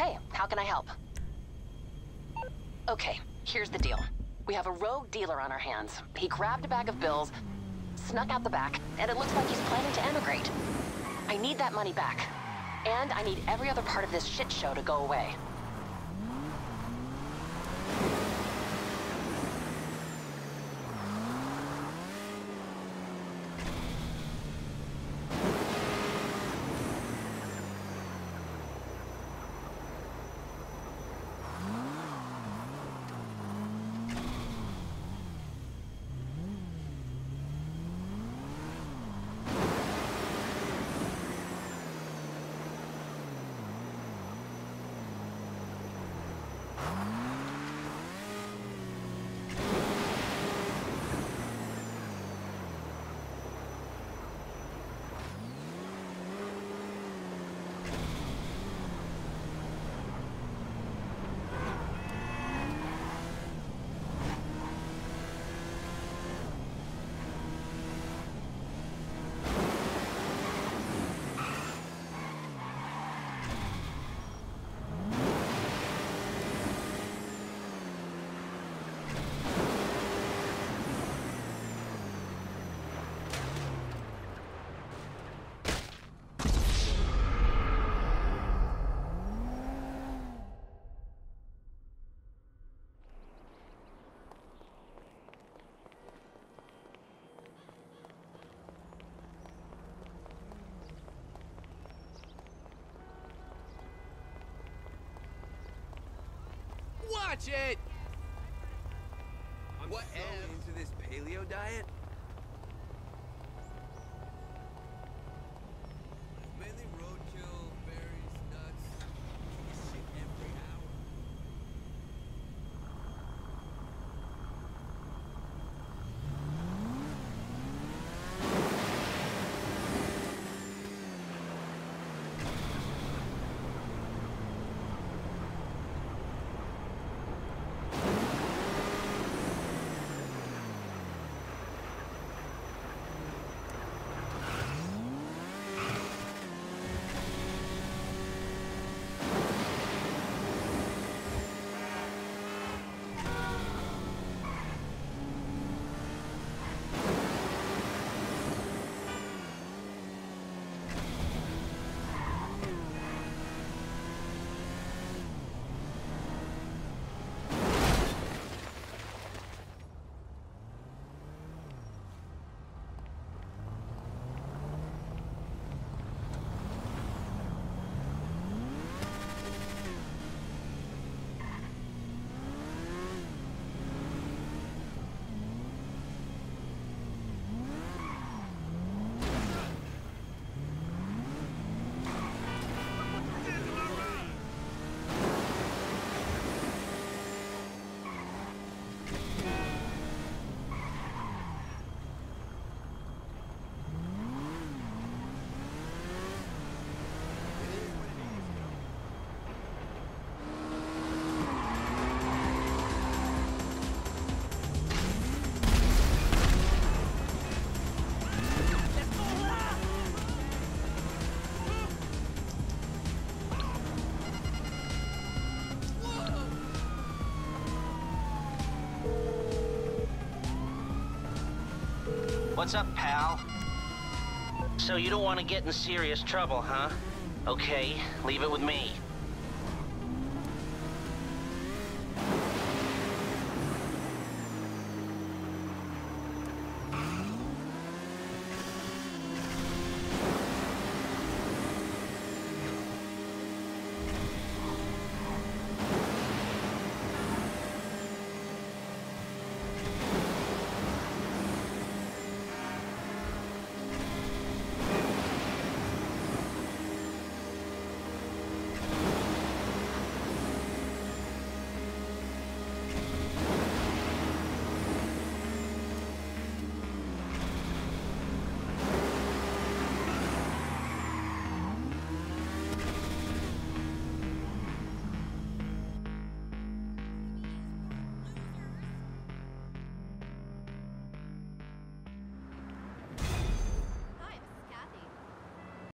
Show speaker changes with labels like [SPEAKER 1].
[SPEAKER 1] Hey, how can I help? Okay, here's the deal. We have a rogue dealer on our hands. He grabbed a bag of bills, snuck out the back, and it looks like he's planning to emigrate. I need that money back. And I need every other part of this shit show to go away.
[SPEAKER 2] Watch it!
[SPEAKER 3] I'm
[SPEAKER 2] What
[SPEAKER 3] so into this paleo diet.
[SPEAKER 4] What's up, pal? So you don't want to get in serious trouble, huh? Okay, leave it with me.